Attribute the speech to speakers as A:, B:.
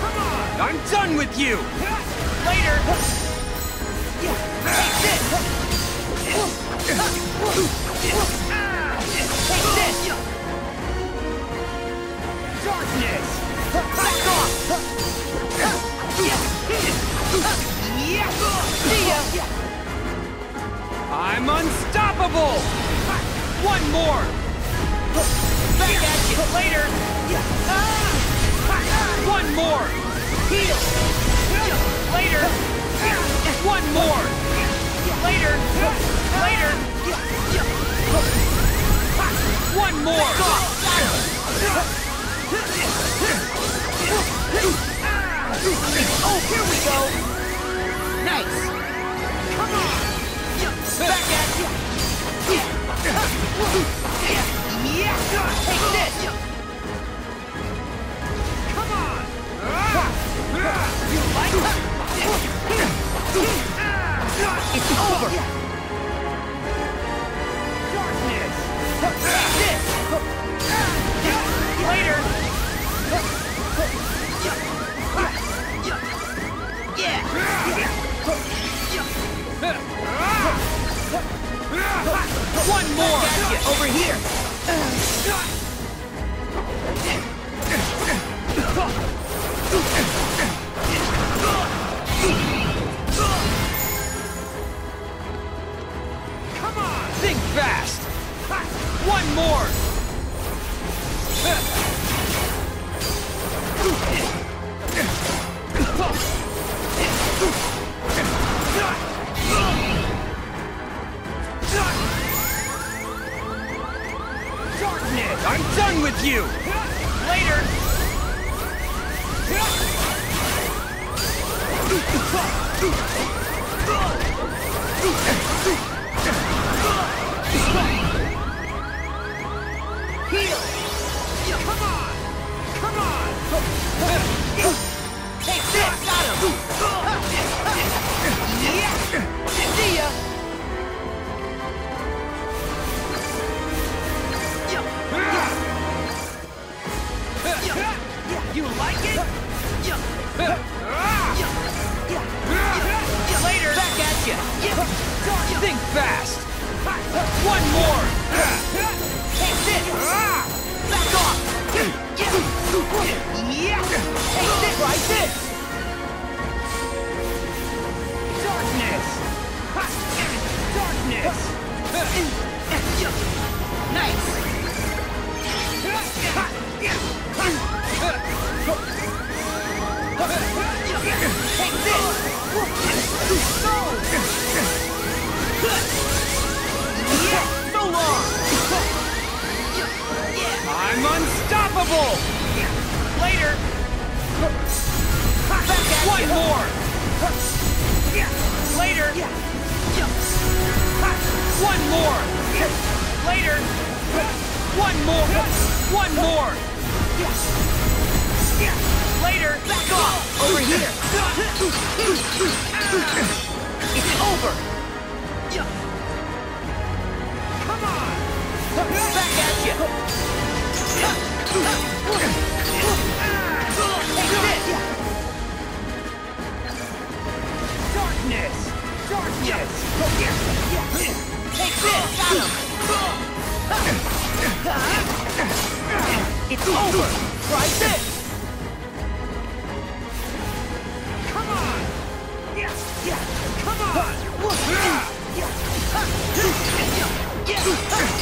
A: Come on! I'm done with you!
B: Later! Take this! Take this! Darkness! Back off! See ya!
A: I'm unstoppable! One more!
B: Back at you later!
A: One more!
B: Heal! Later!
A: One more!
B: Later! Later!
A: One more!
B: Oh, here we go! Over! Darkness! This! Later!
A: One more!
B: Over here!
A: Come I'm done with you!
B: Later!
A: I'm unstoppable!
B: Later!
A: One
B: ya.
A: more!
B: Later!
A: One more!
B: Later!
A: One more! One more!
B: Later! Back off! Over here! It's over! Come on! Back at you! It's over! Try this! Come on! Yes! Yeah! Come on! Yeah! Yeah!